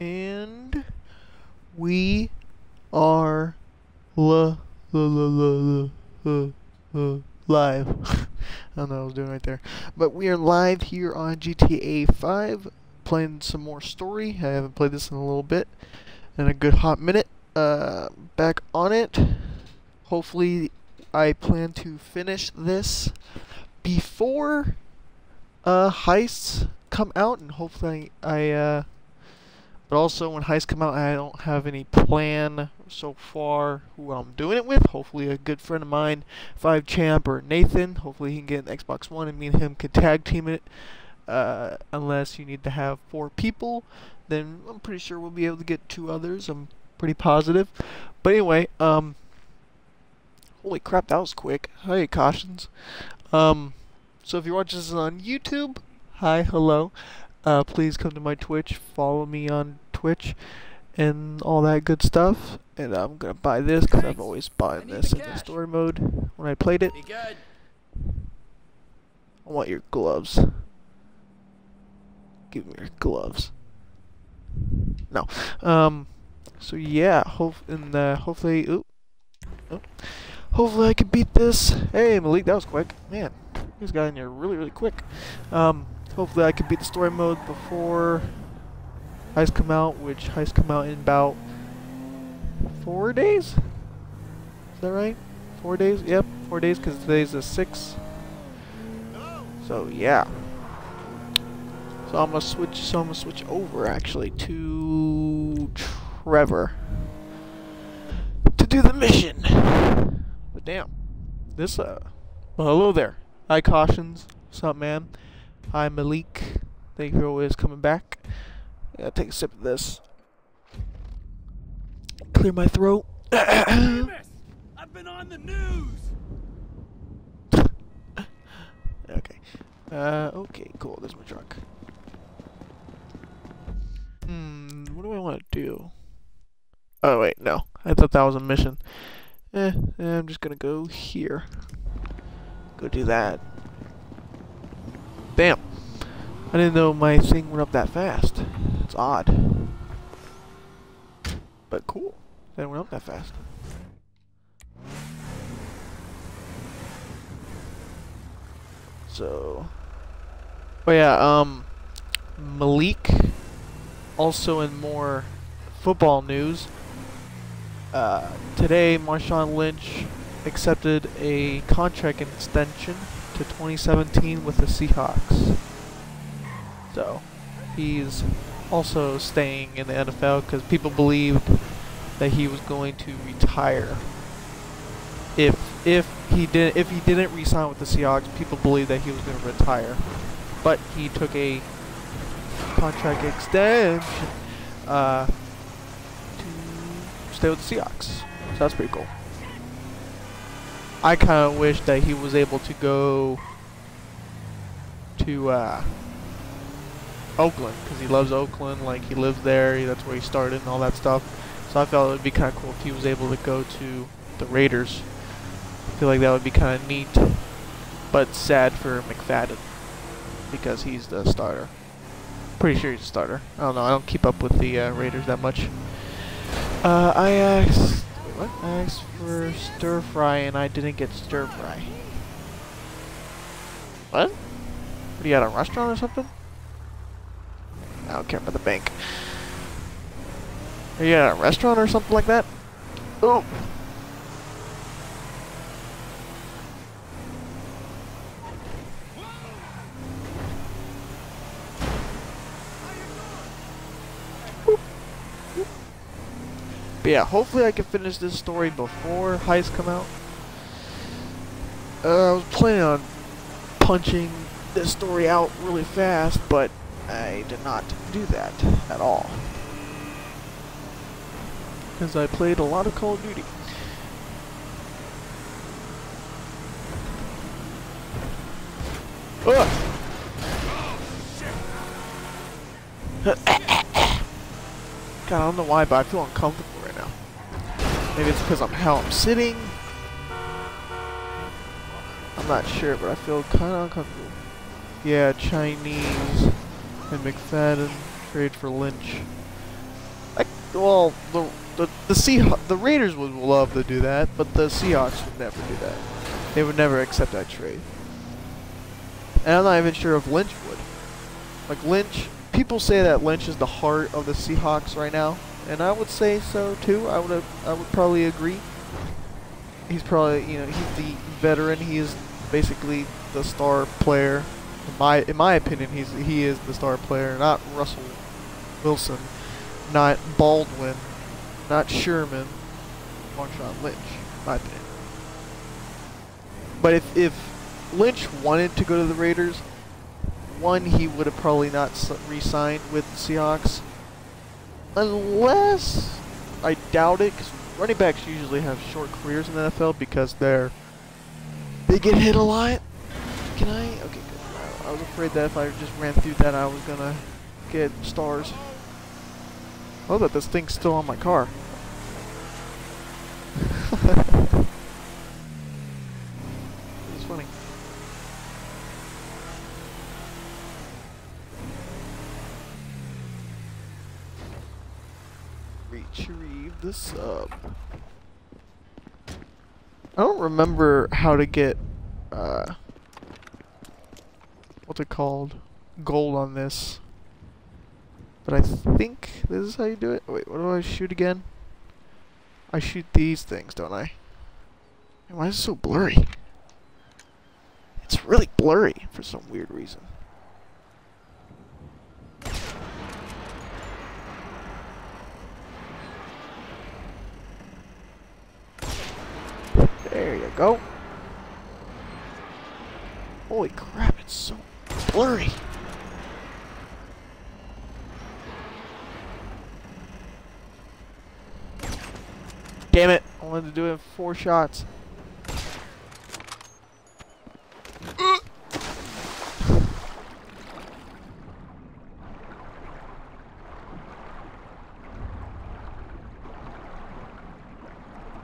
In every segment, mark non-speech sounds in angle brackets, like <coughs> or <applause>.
And we are la la la la la live. <laughs> I don't know what I was doing right there. But we are live here on GTA 5 playing some more story. I haven't played this in a little bit. In a good hot minute. Uh, back on it. Hopefully I plan to finish this before uh, heists come out and hopefully I uh, but also when heists come out I don't have any plan so far who I'm doing it with. Hopefully a good friend of mine Five Champ or Nathan hopefully he can get an Xbox One and me and him can tag team it uh, unless you need to have four people then I'm pretty sure we'll be able to get two others. I'm pretty positive. But anyway um holy crap that was quick. Hey cautions. Um so if you're watching this on YouTube hi, hello. Uh, please come to my Twitch, follow me on Twitch, and all that good stuff. And I'm gonna buy this because I've always bought this in the story mode when I played it. Be good. I want your gloves. Give me your gloves. No. Um. So yeah. Hope and uh, hopefully. Ooh. Oh. Hopefully I can beat this. Hey Malik, that was quick. Man, this got in here really, really quick. Um. Hopefully I can beat the story mode before Heist come out, which Heist come out in about four days? Is that right? Four days? Yep, four days because today's the 6th. So yeah. So I'm gonna switch so I'm gonna switch over actually to Trevor to do the mission. But damn. This uh well hello there. Hi cautions. What's up man? Hi Malik. Thank you for always coming back. I gotta take a sip of this. Clear my throat. <clears throat> I've been on the news. <laughs> okay. Uh, okay, cool. There's my truck. Hmm, what do I want to do? Oh, wait, no. I thought that was a mission. Eh, eh, I'm just gonna go here. Go do that. Damn. I didn't know my thing went up that fast. It's odd. But cool. That it went up that fast. So... Oh yeah, um... Malik, also in more football news, uh, today Marshawn Lynch accepted a contract extension to 2017 with the Seahawks. So, he's also staying in the NFL because people believed that he was going to retire. If if he did if he didn't resign with the Seahawks, people believed that he was going to retire. But he took a contract extension uh, to stay with the Seahawks. So that's pretty cool. I kind of wish that he was able to go to uh, Oakland because he loves Oakland. Like he lives there. That's where he started and all that stuff. So I felt it would be kind of cool if he was able to go to the Raiders. I feel like that would be kind of neat, but sad for McFadden because he's the starter. Pretty sure he's a starter. I don't know. I don't keep up with the uh, Raiders that much. Uh, I asked. Wait, what? I asked for stir fry and I didn't get stir fry. What? What are you at a restaurant or something? I don't care about the bank. Are you at a restaurant or something like that? Oh. But yeah, hopefully I can finish this story before Heist come out. Uh, I was planning on punching this story out really fast, but I did not do that at all. Because I played a lot of Call of Duty. Ugh. <coughs> God, I don't know why, but I feel uncomfortable right now. Maybe it's because I'm how I'm sitting. I'm not sure, but I feel kind of uncomfortable. Yeah, Chinese and McFadden trade for Lynch. well, the the the Sea the Raiders would love to do that, but the Seahawks would never do that. They would never accept that trade. And I'm not even sure if Lynch would. Like Lynch, people say that Lynch is the heart of the Seahawks right now, and I would say so too. I would I would probably agree. He's probably you know he's the veteran. He is basically the star player. In my in my opinion, he's he is the star player, not Russell Wilson, not Baldwin, not Sherman, Marshawn Lynch. My opinion. But if if Lynch wanted to go to the Raiders, one he would have probably not re-signed with the Seahawks, unless I doubt it, because running backs usually have short careers in the NFL because they're they get hit a lot. Can I? Okay. I, was afraid that if I just ran through that, I was gonna get stars. Oh, that this thing's still on my car. <laughs> it's funny. Retrieve the sub. I don't remember how to get, uh, what's it called? Gold on this. But I think this is how you do it. Wait, what do I shoot again? I shoot these things, don't I? Man, why is it so blurry? It's really blurry for some weird reason. There you go. Holy crap, it's so blurry. Damn it. I wanted to do it in four shots.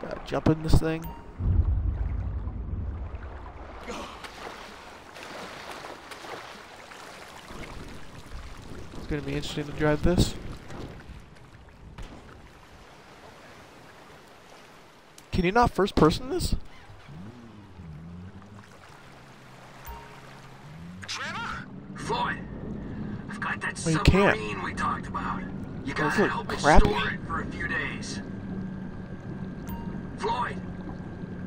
Gotta jump in this thing. It's gonna be interesting to drive this. Can you not first person this? Trevor? Floyd, I've got that Well, you can't. submarine we talked about. You Those gotta look help me crappy. store it for a few days. Floyd,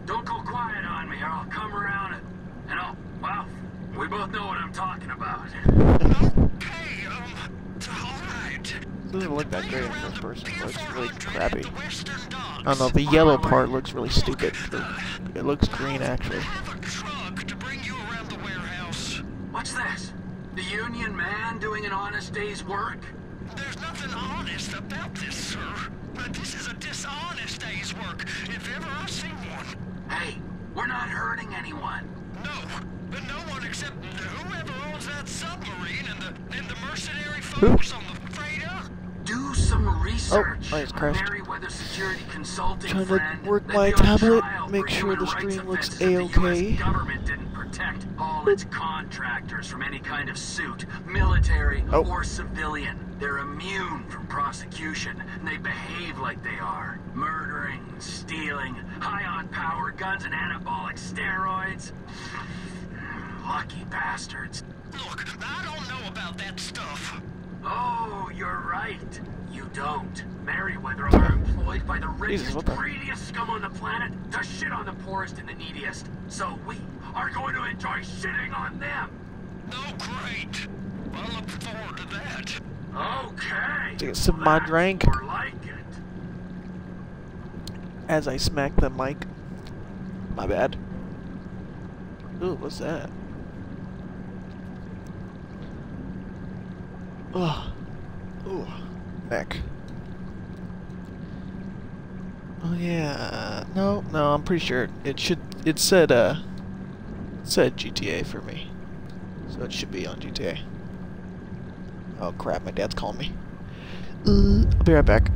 don't go quiet on me or I'll come around and, and I'll, well, we both know what I'm talking about. <laughs> Okay. Doesn't look that great in first person. It looks really crappy. I I don't know. The yellow part looks really stupid. It looks green actually. have a truck to bring you around the warehouse. What's this? The union man doing an honest day's work? There's nothing honest about this, sir. But this is a dishonest day's work, if ever I've seen one. Hey, we're not hurting anyone. No, but no one except whoever owns that submarine and the and the mercenary folks on Oh, research. Oh, I just crashed. Merryweather Security Consulting Trying to friend, work my tablet, make sure the rights screen looks offenses if the A-okay. US government didn't protect all its contractors from any kind of suit, military Oh. or civilian. They're immune from prosecution, and they behave like they are. Murdering, stealing, high on power guns and anabolic steroids. <sighs> Lucky bastards. Look, I don't know about that stuff. Oh, you're right. You don't. Merryweather are employed by the richest, Jesus, the- greediest scum on the planet to shit on the poorest and the neediest. So we are going to enjoy shitting on them. Oh, great. I look forward to that. Okay. Take a sip of my drink. like it. As I smack the mic. My bad. Ooh, what's that? Ugh. Ooh. Neck. Oh yeah. No, no, I'm pretty sure it should. It said uh. Said GTA for me, so it should be on GTA. Oh crap! My dad's calling me. Uh, I'll be right back.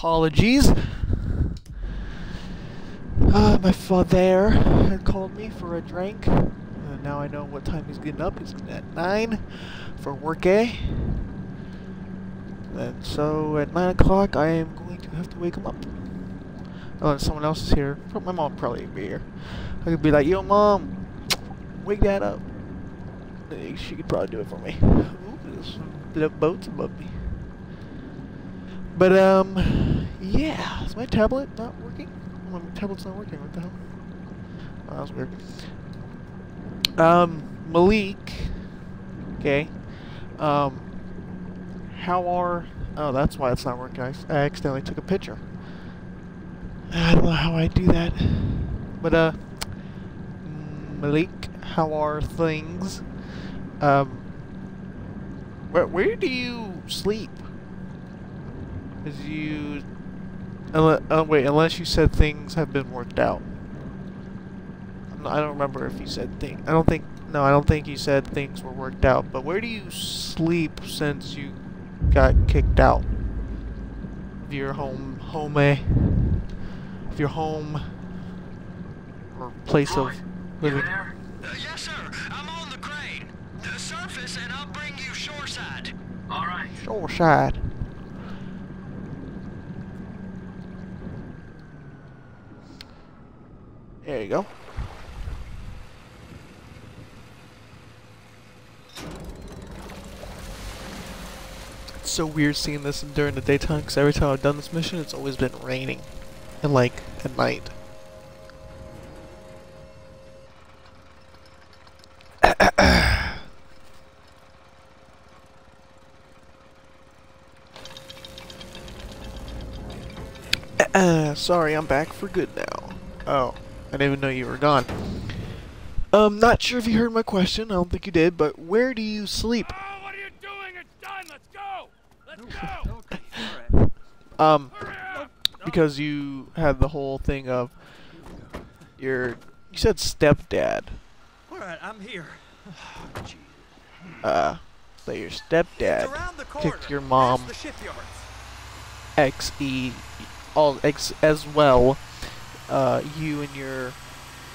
Apologies. Uh, my father had called me for a drink. And now I know what time he's getting up. He's at 9 for work day. And so at 9 o'clock, I am going to have to wake him up. Unless someone else is here. My mom probably be here. I could be like, yo, mom, wake dad up. She could probably do it for me. Ooh, there's some boats above me. But, um, yeah. Is my tablet not working? My tablet's not working. What the hell? Oh, that was weird. Um, Malik. Okay. Um, how are. Oh, that's why it's not working. I, I accidentally took a picture. I don't know how I do that. But, uh, Malik, how are things? Um, where, where do you sleep? Is you. Unless, oh, wait, unless you said things have been worked out. I'm not- I don't remember if you said thing. I don't think. No, I don't think you said things were worked out. But where do you sleep since you got kicked out of your home, home, eh? Of your home or place of living? there? Uh, yes, sir. I'm on the crane. The surface, and I'll bring you shoreside. All right. Shoreside. There you go. It's so weird seeing this during the daytime because every time I've done this mission, it's always been raining. And like at night. Uh, sorry, I'm back for good now. Oh, I didn't even know you were gone. Um, not sure if you heard my question. I don't think you did, but where do you sleep? Oh, what are you doing? It's done. Let's go. Let's go. <laughs> <laughs> Um, Hurry up. because you had the whole thing of your. You said stepdad. All right, I'm here. Uh, that your stepdad around the corner. kicked your mom Past xe all ex as well. Uh, you and your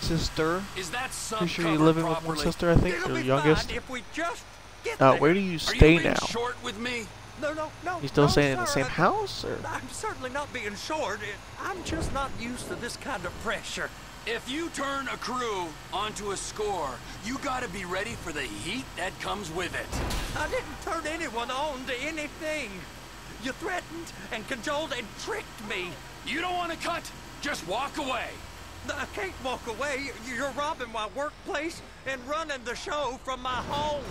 sister. Is that some Pretty sure you're living with one sister, I think, It'll your youngest. if we just get Uh, where do you Are stay you now? short with me? No, no, no. You still no, staying in the same I- house, or? I'm certainly not being short. I'm just not used to this kind of pressure. If you turn a crew onto a score, you gotta be ready for the heat that comes with it. I didn't turn anyone on to anything. You threatened and cajoled and tricked me. You don't want to cut? Just walk away. I can't walk away. You're robbing my workplace and running the show from my home.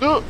No.